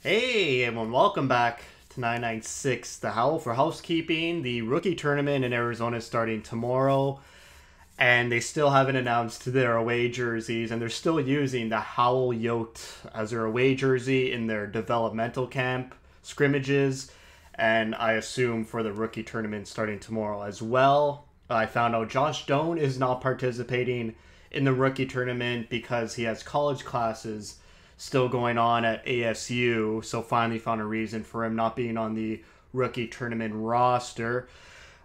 Hey, everyone, welcome back to 996 The Howl for housekeeping. The rookie tournament in Arizona is starting tomorrow, and they still haven't announced their away jerseys, and they're still using the Howl Yote as their away jersey in their developmental camp scrimmages, and I assume for the rookie tournament starting tomorrow as well. I found out Josh Doan is not participating in the rookie tournament because he has college classes still going on at ASU. So finally found a reason for him not being on the rookie tournament roster.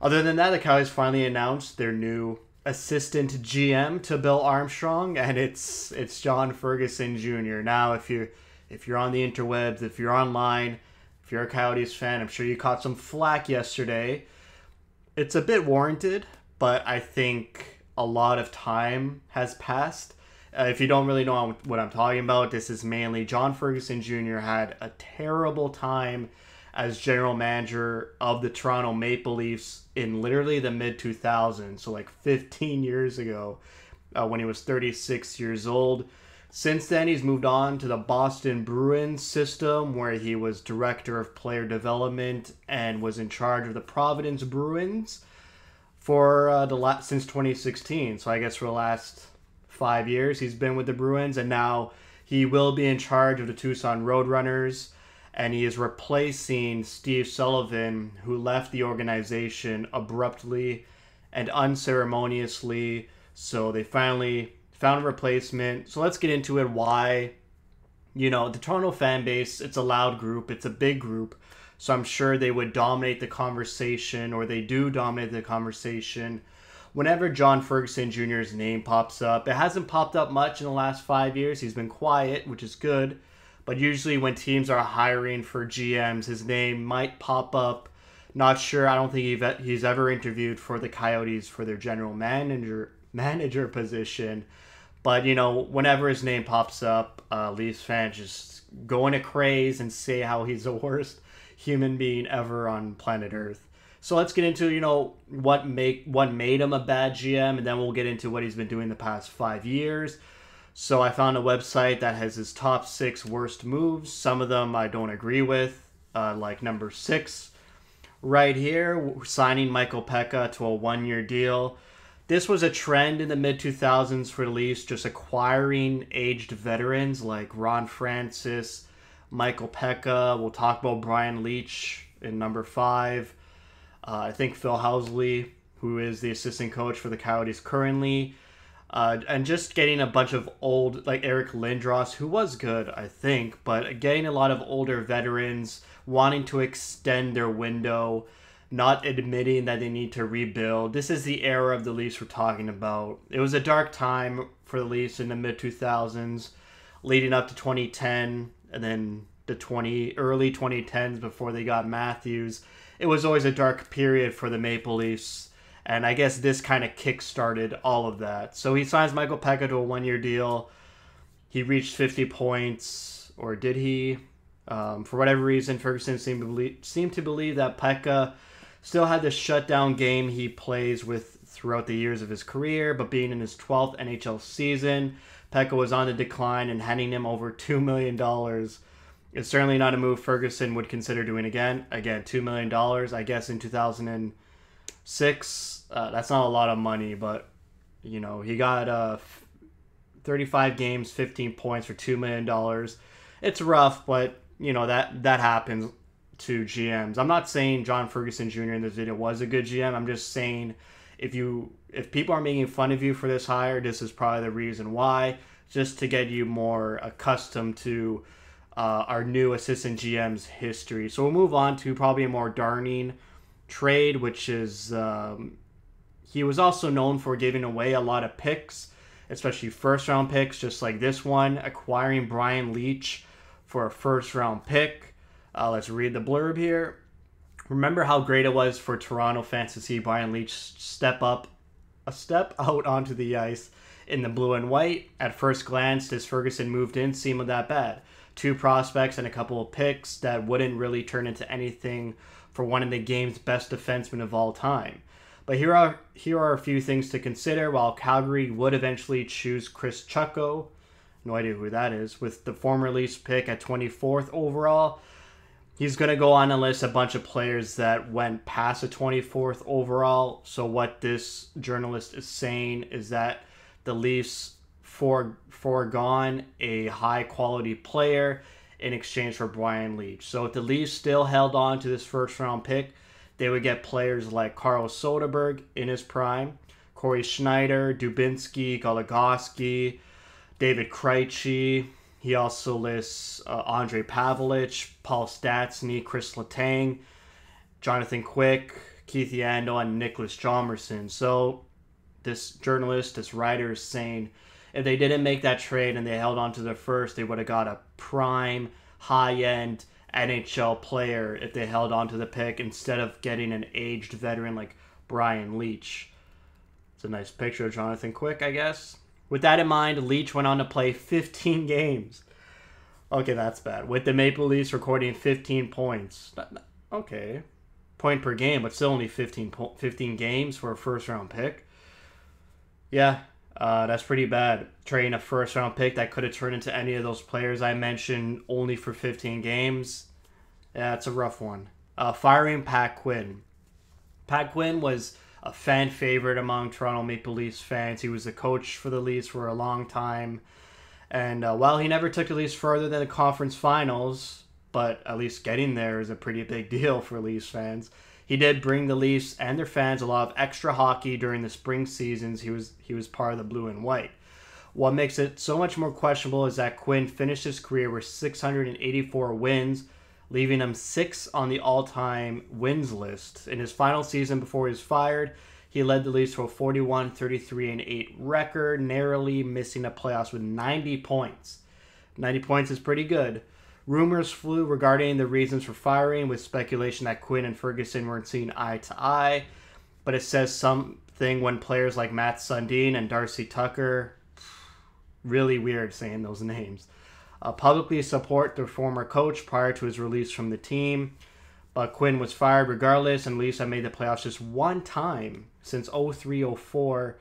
Other than that, the Cowboys finally announced their new assistant GM to Bill Armstrong, and it's it's John Ferguson Jr. Now, if you if you're on the interwebs, if you're online, if you're a Coyotes fan, I'm sure you caught some flack yesterday. It's a bit warranted, but I think a lot of time has passed uh, if you don't really know what I'm talking about, this is mainly John Ferguson Jr. had a terrible time as general manager of the Toronto Maple Leafs in literally the mid 2000s, so like 15 years ago, uh, when he was 36 years old. Since then, he's moved on to the Boston Bruins system, where he was director of player development and was in charge of the Providence Bruins for uh, the last since 2016. So I guess for the last five years. He's been with the Bruins, and now he will be in charge of the Tucson Roadrunners. And he is replacing Steve Sullivan, who left the organization abruptly and unceremoniously. So they finally found a replacement. So let's get into it. Why? You know, the Toronto fan base, it's a loud group, it's a big group. So I'm sure they would dominate the conversation, or they do dominate the conversation whenever John Ferguson Jr.'s name pops up, it hasn't popped up much in the last five years. He's been quiet, which is good. But usually, when teams are hiring for GMs, his name might pop up. Not sure. I don't think he's ever interviewed for the Coyotes for their general manager manager position. But you know, whenever his name pops up, uh, Leafs fans just go into craze and say how he's the worst human being ever on planet Earth. So let's get into you know what make what made him a bad GM, and then we'll get into what he's been doing the past five years. So I found a website that has his top six worst moves. Some of them I don't agree with, uh, like number six, right here, signing Michael Peca to a one-year deal. This was a trend in the mid 2000s for the Leafs, just acquiring aged veterans like Ron Francis, Michael Peca. We'll talk about Brian Leetch in number five. Uh, I think Phil Housley, who is the assistant coach for the Coyotes currently, uh, and just getting a bunch of old, like Eric Lindros, who was good, I think, but getting a lot of older veterans wanting to extend their window, not admitting that they need to rebuild. This is the era of the Leafs we're talking about. It was a dark time for the Leafs in the mid 2000s, leading up to 2010, and then the 20 early 2010s before they got Matthews it was always a dark period for the Maple Leafs. And I guess this kind of kick started all of that. So he signs Michael Peca to a one year deal. He reached 50 points, or did he? Um, for whatever reason, Ferguson seemed to, believe, seemed to believe that Peca still had the shutdown game he plays with throughout the years of his career, but being in his 12th NHL season, Peca was on the decline and handing him over $2 million it's certainly not a move Ferguson would consider doing again. Again, $2 million, I guess, in 2006. Uh, that's not a lot of money, but, you know, he got uh, 35 games, 15 points for $2 million. It's rough, but, you know, that, that happens to GMs. I'm not saying John Ferguson Jr. in this video was a good GM. I'm just saying if you if people are making fun of you for this hire, this is probably the reason why, just to get you more accustomed to uh, our new assistant GM's history. So we'll move on to probably a more darning trade, which is um, he was also known for giving away a lot of picks, especially first round picks, just like this one, acquiring Brian Leetch for a first round pick. Uh, let's read the blurb here. Remember how great it was for Toronto fans to see Brian Leetch step up, a step out onto the ice in the blue and white. At first glance, this Ferguson moved in seemed that bad two prospects and a couple of picks that wouldn't really turn into anything for one of the game's best defensemen of all time. But here are here are a few things to consider. While Calgary would eventually choose Kris Chucko, No idea who that is. With the former Leafs pick at 24th overall, he's going to go on and list a bunch of players that went past the 24th overall. So, what this journalist is saying is that the Leafs for, foregone a high quality player in exchange for Brian Leetch. So, if the Leafs still held on to this first round pick, they would get players like Carl Soderberg in his prime, Cory Schneider, Dubinsky, Goligoski, David Krejci. He also lists uh, Ondrej Pavelec, Paul Stastny, Chris Letang, Jonathan Quick, Keith Yandle, and Nicholas Hjalmarsson. So this journalist, this writer is saying if they didn't make that trade and they held on to the first, they would have got a prime, high-end NHL player if they held on to the pick instead of getting an aged veteran like Brian Leetch. It's a nice picture of Jonathan Quick, I guess. With that in mind, Leetch went on to play 15 games. Okay, that's bad. With the Maple Leafs recording 15 points. Okay. Point per game, but still only 15, 15 games for a first round pick. Yeah, uh, that's pretty bad. Trading a first round pick that could have turned into any of those players I mentioned only for 15 games. Yeah, a rough one. Uh, firing Pat Quinn. Pat Quinn was a fan favorite among Toronto Maple Leafs fans. He was the coach for the Leafs for a long time. And uh, while he never took the Leafs further than the conference finals, but at least getting there is a pretty big deal for Leafs fans. He did bring the Leafs and their fans a lot of extra hockey during the spring seasons. He was he was part of the blue and white. What makes it so much more questionable is that Quinn finished his career with 684 wins, leaving him six on the all time wins list. In his final season before he was fired, he led the Leafs to a 41 33 and 8 record, narrowly missing the playoffs with 90 points. 90 points is pretty good. Rumors flew regarding the reasons for firing, with speculation that Quinn and Ferguson weren't seen eye to eye. But it says something when players like Matt Sundin and Darcy Tucker, really weird saying those names, uh, publicly support their former coach prior to his release from the team. But Quinn was fired regardless, and Leafs have made the playoffs just one time since 03 04.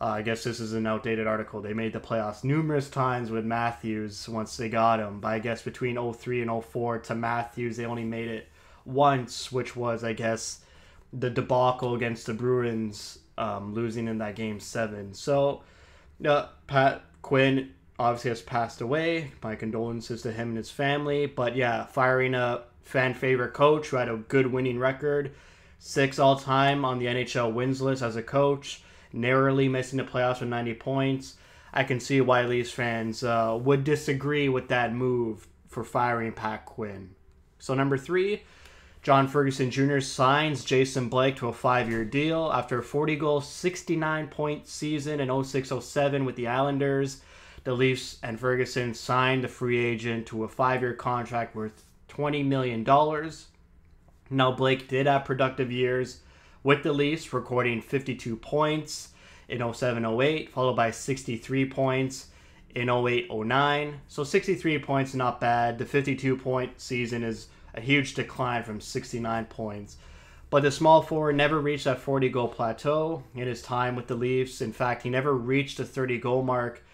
Uh, I guess this is an outdated article. They made the playoffs numerous times with Matthews once they got him. But I guess between 03 and 04 to Matthews, they only made it once, which was, I guess, the debacle against the Bruins, um, losing in that game seven. So, uh, Pat Quinn obviously has passed away. My condolences to him and his family. But yeah, firing a fan favorite coach who had a good winning record, six all time on the NHL wins list as a coach, narrowly missing the playoffs with 90 points. I can see why Leafs fans uh, would disagree with that move for firing Pat Quinn. So, number three, John Ferguson Jr. signs Jason Blake to a five year deal after a 40 goal, 69 point season in 06 07 with the Islanders the Leafs and Ferguson signed the free agent to a five year contract worth $20 million. Now, Blake did have productive years with the Leafs, recording 52 points in 07 08, followed by 63 points in 08 09. So 63 points, not bad. The 52 point season is a huge decline from 69 points. But the small forward never reached that 40 goal plateau in his time with the Leafs. In fact, he never reached the 30 goal mark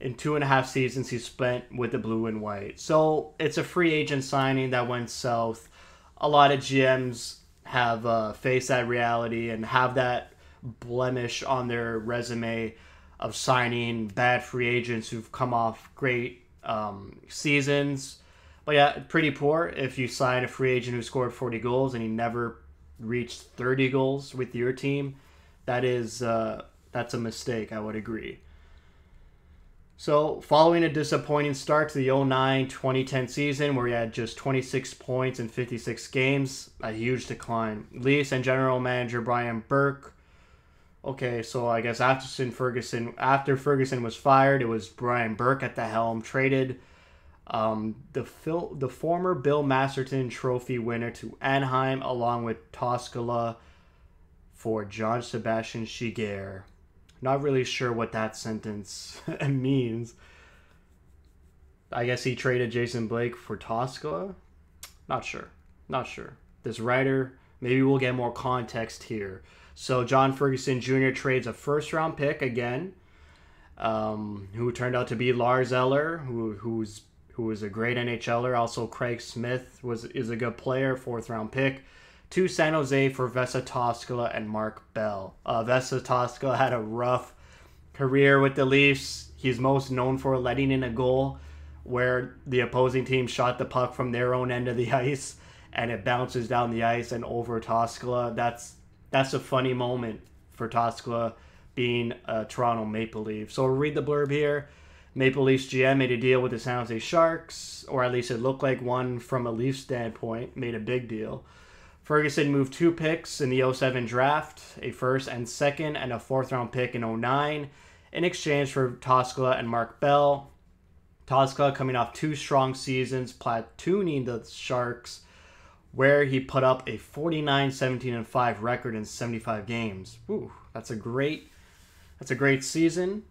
in two and a half seasons he spent with the blue and white. So it's a free agent signing that went south. A lot of GMs have uh, faced that reality and have that blemish on their resume of signing bad free agents who've come off great um, seasons. But yeah, pretty poor if you sign a free agent who scored 40 goals and he never reached 30 goals with your team. That is uh, that's a mistake. I would agree. So, following a disappointing start to the 09 2010 season where he had just 26 points in 56 games, a huge decline. Leafs and general manager Brian Burke. Okay, so I guess after Ferguson, after Ferguson was fired, it was Brian Burke at the helm, traded um, the Phil, the former Bill Masterton Trophy winner to Anaheim, along with Toskala for John Sebastian Giguere. Not really sure what that sentence means. I guess he traded Jason Blake for Tosca. Not sure. Not sure. This writer, maybe we'll get more context here. So John Ferguson Jr. trades a first round pick again um, who turned out to be Lars Eller, who who's who was a great NHLer. Also, Craig Smith was is a good player, fourth round pick. To San Jose for Vesa Toskala and Mark Bell. Uh, Vesa Toskala had a rough career with the Leafs. He's most known for letting in a goal where the opposing team shot the puck from their own end of the ice and it bounces down the ice and over Toskala. That's that's a funny moment for Toskala being a Toronto Maple Leaf. So we'll read the blurb here. Maple Leafs GM made a deal with the San Jose Sharks, or at least it looked like one from a Leaf standpoint, made a big deal. Ferguson moved two picks in the 07 draft, a first and second, and a fourth round pick in 09 in exchange for Toskala and Mark Bell. Toskala coming off two strong seasons, platooning the Sharks, where he put up a 49 17 and 5 record in 75 games. Ooh, that's a great that's a great season.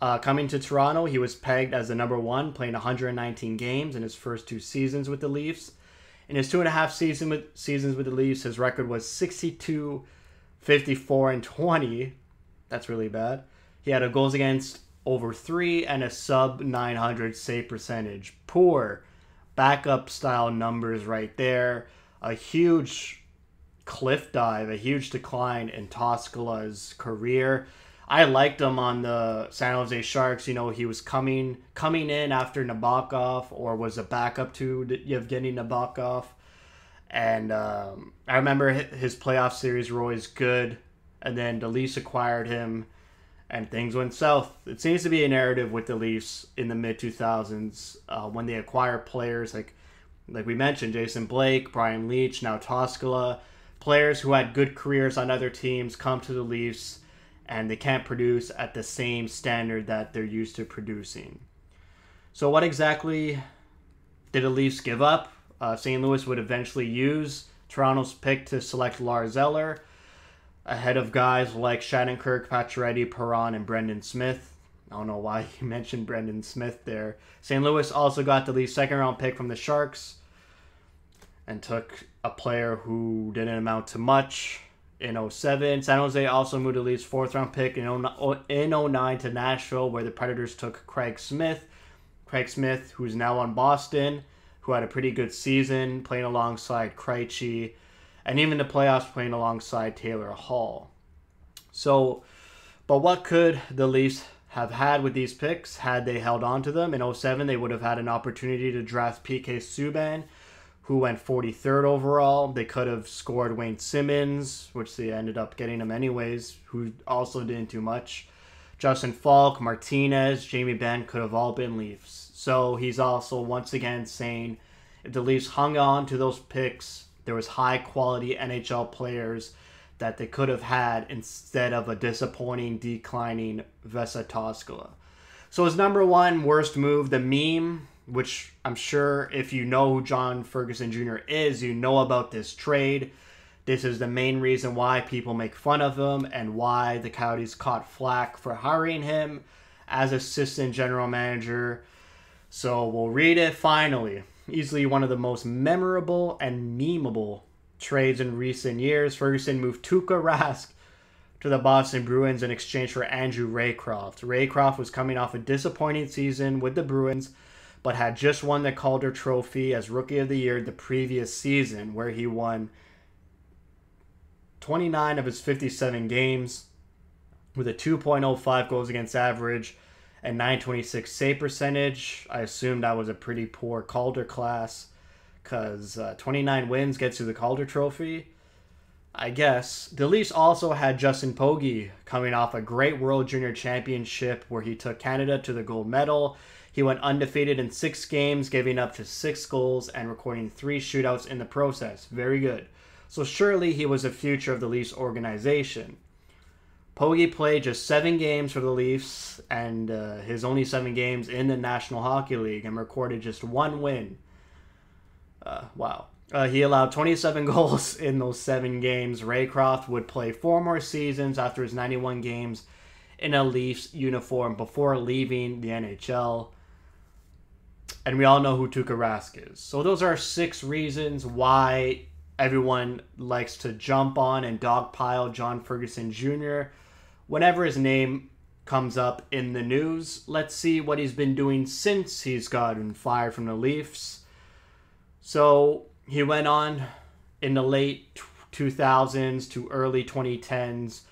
Uh, coming to Toronto, he was pegged as the number one, playing 119 games in his first two seasons with the Leafs. In his two and a half season with, seasons with the Leafs, his record was 62, 54, and 20. That's really bad. He had a goals against over three and a sub 900 save percentage. Poor backup style numbers right there. A huge cliff dive, a huge decline in Toskala's career. I liked him on the San Jose Sharks. You know, he was coming coming in after Nabokov or was a backup to Yevgeny Nabokov. And um, I remember his playoff series were always good. And then the Leafs acquired him and things went south. It seems to be a narrative with the Leafs in the mid 2000s uh, when they acquire players like like we mentioned, Jason Blake, Brian Leetch, now Toskala, players who had good careers on other teams come to the Leafs and they can't produce at the same standard that they're used to producing. So, what exactly did the Leafs give up? Uh, St. Louis would eventually use Toronto's pick to select Lars Eller ahead of guys like Shattenkirk, Pacioretty, Perron, and Brendan Smith. I don't know why you mentioned Brendan Smith there. St. Louis also got the Leafs' second round pick from the Sharks and took a player who didn't amount to much in 07. San Jose also moved the Leafs' fourth round pick in 09 to Nashville, where the Predators took Craig Smith. Craig Smith, who's now on Boston, who had a pretty good season playing alongside Krejci, and even the playoffs playing alongside Taylor Hall. So, but what could the Leafs have had with these picks had they held on to them? In 07, they would have had an opportunity to draft PK Subban who went 43rd overall. They could have scored Wayne Simmonds, which they ended up getting him anyways, who also didn't do much. Justin Falk, Martinez, Jamie Benn could have all been Leafs. So he's also once again saying if the Leafs hung on to those picks, there was high quality NHL players that they could have had instead of a disappointing, declining Vesa Toskala. So his number one worst move, the meme which I'm sure if you know who John Ferguson Jr. is, you know about this trade. This is the main reason why people make fun of him and why the Coyotes caught flack for hiring him as assistant general manager. So we'll read it finally. Easily one of the most memorable and memeable trades in recent years. Ferguson moved Tuukka Rask to the Boston Bruins in exchange for Andrew Raycroft. Raycroft was coming off a disappointing season with the Bruins but had just won the Calder Trophy as Rookie of the Year the previous season, where he won 29 of his 57 games with a 2.05 goals against average and 926 save percentage. I assume that was a pretty poor Calder class because uh, 29 wins gets you the Calder Trophy. I guess. The Leafs also had Justin Pogge coming off a great World Junior Championship where he took Canada to the gold medal he went undefeated in six games, giving up to six goals and recording three shootouts in the process. Very good. So surely he was the future of the Leafs organization. Pogge played just seven games for the Leafs and uh, his only seven games in the National Hockey League and recorded just one win. Uh, wow. Uh, he allowed 27 goals in those seven games. Raycroft would play four more seasons after his 91 games in a Leafs uniform before leaving the NHL and we all know who Tuukka Rask is. So those are six reasons why everyone likes to jump on and dogpile John Ferguson Jr. whenever his name comes up in the news. Let's see what he's been doing since he's gotten fired from the Leafs. So he went on in the late 2000s to early 2010s,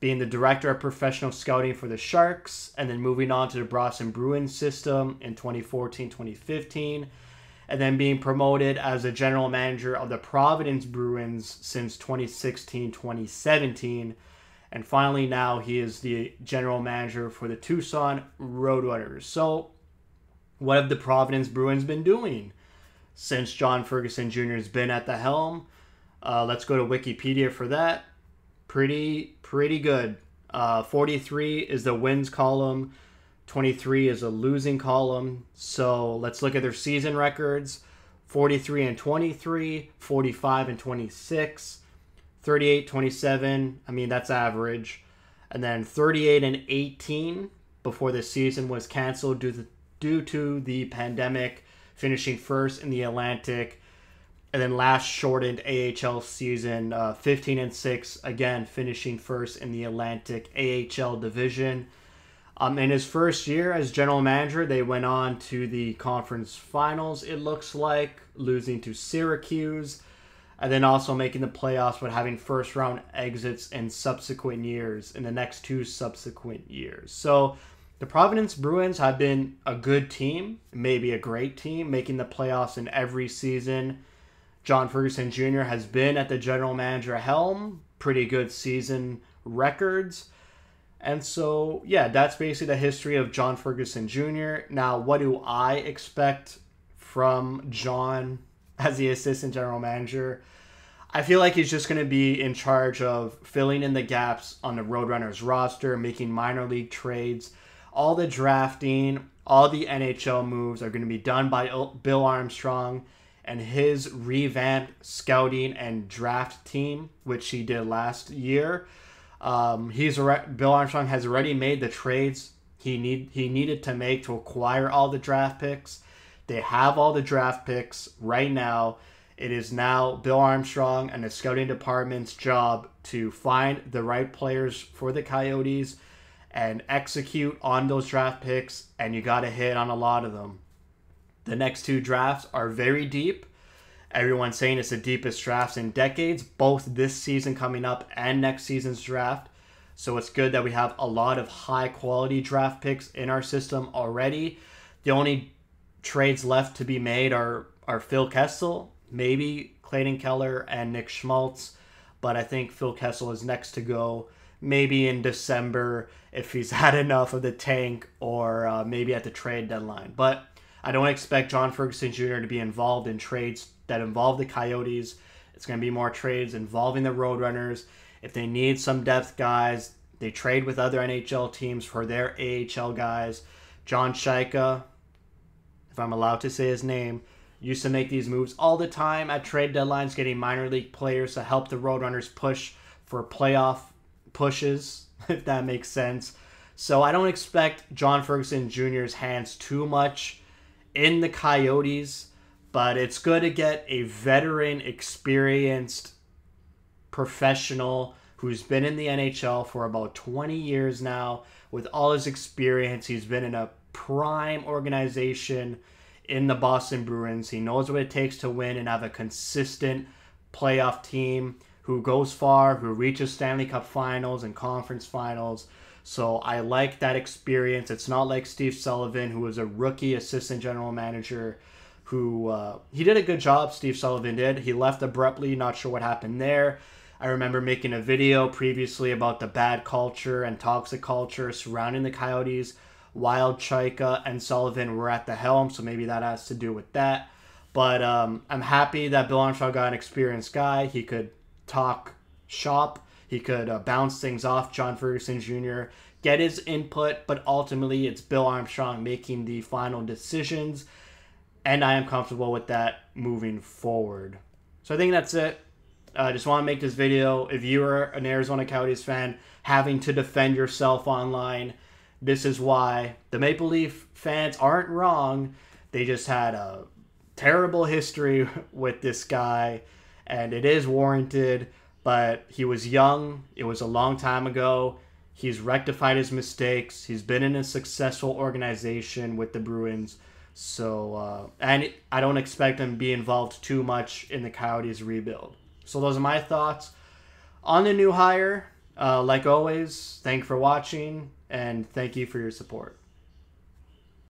being the director of professional scouting for the Sharks, and then moving on to the Boston Bruins system in 2014 2015, and then being promoted as a general manager of the Providence Bruins since 2016 2017 and finally, now he is the general manager for the Tucson Roadrunners. So, what have the Providence Bruins been doing since John Ferguson Jr. has been at the helm? Uh, let's go to Wikipedia for that. Pretty, pretty good. Uh, 43 is the wins column. 23 is a losing column. So let's look at their season records 43 and 23, 45 and 26, 38, 27. I mean, that's average. And then 38 and 18 before the season was canceled due to, due to the pandemic, finishing first in the Atlantic. And then last shortened AHL season, uh, 15 and 6, again, finishing first in the Atlantic AHL division. Um, in his first year as general manager, they went on to the conference finals, it looks like, losing to Syracuse and then also making the playoffs but having first round exits in subsequent years in the next two subsequent years so the providence bruins have been a good team maybe a great team making the playoffs in every season john ferguson jr has been at the general manager helm pretty good season records and so yeah that's basically the history of john ferguson jr now what do i expect from john as the assistant general manager. I feel like he's just going to be in charge of filling in the gaps on the Roadrunners roster, making minor league trades. All the drafting, all the NHL moves are going to be done by Bill Armstrong and his revamped scouting and draft team, which he did last year. Um, he's Bill Armstrong has already made the trades he need he needed to make to acquire all the draft picks. They have all the draft picks right now. It is now Bill Armstrong and the scouting department's job to find the right players for the Coyotes and execute on those draft picks, and you got to hit on a lot of them. The next two drafts are very deep. Everyone's saying it's the deepest drafts in decades, both this season coming up and next season's draft. So it's good that we have a lot of high quality draft picks in our system already. The only trades left to be made are are Phil Kessel, maybe Clayton Keller and Nick Schmaltz, but I think Phil Kessel is next to go. Maybe in December if he's had enough of the tank, or uh, maybe at the trade deadline. But I don't expect John Ferguson Jr. to be involved in trades that involve the Coyotes. It's going to be more trades involving the Roadrunners. If they need some depth guys, they trade with other NHL teams for their AHL guys. John Chayka, if I'm allowed to say his name, used to make these moves all the time at trade deadlines, getting minor league players to help the Roadrunners push for playoff pushes, if that makes sense. So I don't expect John Ferguson Jr.'s hands too much in the Coyotes, but it's good to get a veteran, experienced professional who's been in the NHL for about 20 years now. With all his experience, he's been in a prime organization in the Boston Bruins. He knows what it takes to win and have a consistent playoff team who goes far, who reaches Stanley Cup finals and conference finals. So I like that experience. It's not like Steve Sullivan, who was a rookie assistant general manager, who uh, he did a good job. Steve Sullivan did. He left abruptly. Not sure what happened there. I remember making a video previously about the bad culture and toxic culture surrounding the Coyotes Wild Chayka and Sullivan were at the helm, so maybe that has to do with that. But um, I'm happy that Bill Armstrong got an experienced guy. He could talk shop, he could uh, bounce things off John Ferguson Jr., get his input, but ultimately it's Bill Armstrong making the final decisions. And I am comfortable with that moving forward. So I think that's it. I uh, just want to make this video. If you are an Arizona Coyotes fan, having to defend yourself online, this is why the Maple Leaf fans aren't wrong. They just had a terrible history with this guy, and it is warranted. But he was young. It was a long time ago. He's rectified his mistakes. He's been in a successful organization with the Bruins. So, uh, and I don't expect him to be involved too much in the Coyotes rebuild. So, those are my thoughts on the new hire. Uh, like always, thank you for watching and thank you for your support.